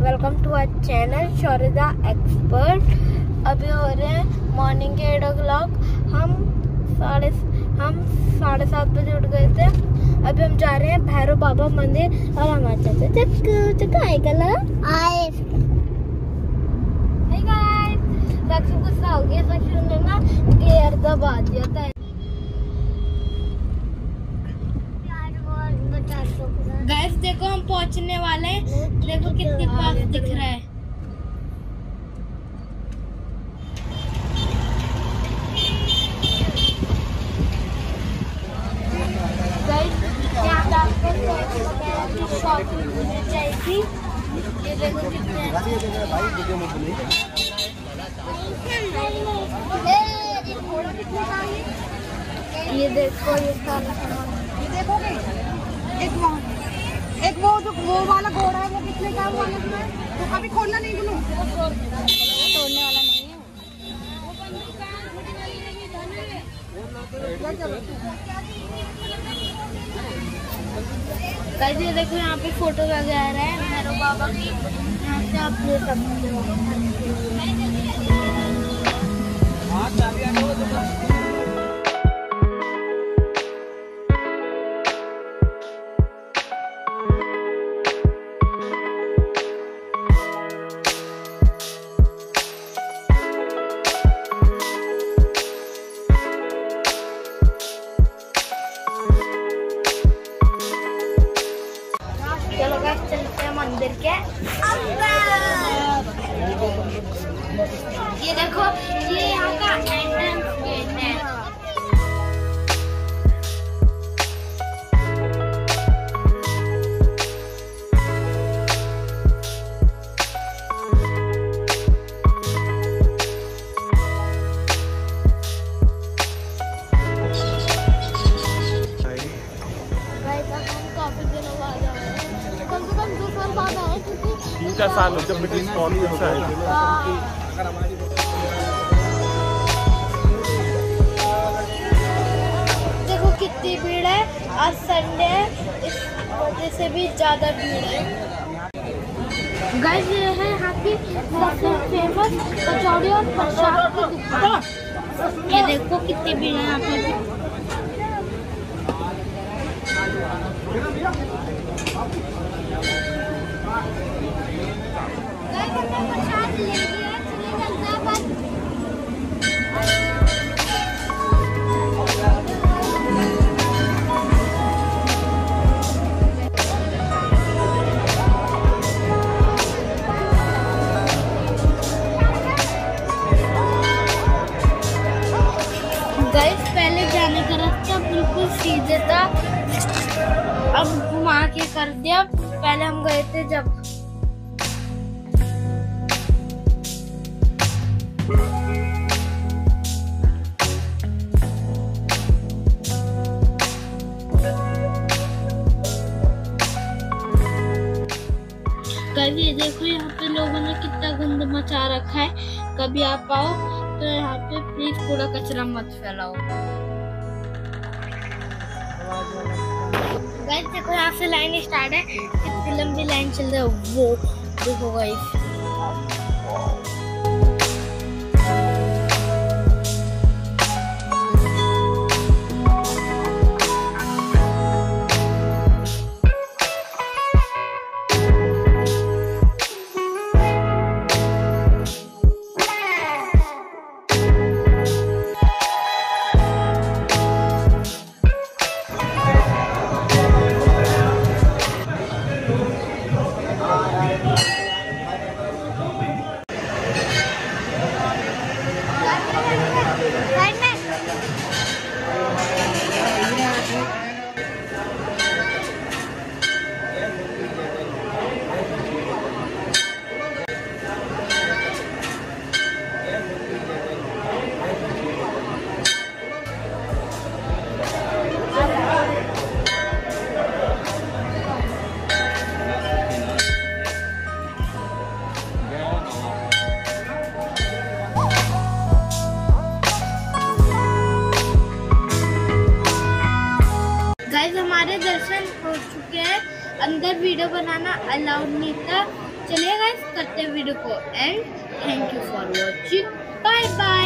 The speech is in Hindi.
वेलकम टू आर चैनल शौरदा एक्सपर्ट अभी हो रहे हैं मॉर्निंग के एट ओ क्लॉक हम साढ़े हम साढ़े सात बजे उठ गए थे। अभी हम जा रहे हैं भैरव बाबा मंदिर और हमारे चाचा चक्कू चक्कू आए कल आए गुस्सा हो गया ने ना गेयर दबा दिया था गैस देखो हम पहुँचने वाले हैं। देखो कितनी पास दिख रहा है। ये देखो ये देखो ये सारा सामान। ये देखोगे एक जो वो वाला घोड़ा है वो कितने का वो अलग में तो कभी खोलना नहीं गुनू तोड़ने वाला नहीं है ये देखो यहाँ पे फ़ोटो वगैरह है भैरव बाबा की। यहाँ से आप ले सकते हो। चलते हैं मंदिर के अंदर। ये देखो ये यहाँ का एंट्रेंस गेट है। हैं क्योंकि तीन चार साल हो जब ब्रिटिश कॉलोनी अच्छा है। देखो कितनी भीड़ है आज संडे है इस वजह से भी ज़्यादा भीड़ है। गाइस ये है यहाँ की सबसे फ़ेमस कचौड़ी और प्रसाद की दुकान। ये देखो कितनी भीड़ है यहाँ पे। सीधे था। अब घुमा के कर दिया पहले हम गए थे जब। ये देखो यहाँ पे लोगों ने कितना गंद मचा रखा है। कभी आप आओ तो यहाँ पे प्लीज़ कूड़ा कचरा मत फैलाओ। गाइस देखो यहाँ से लाइन स्टार्ट है? कितनी लंबी लाइन चल रही है, वो देखो गाइस अंदर वीडियो बनाना अलाउड नहीं था। चलिए गाइस करते वीडियो को। And thank you for watching bye bye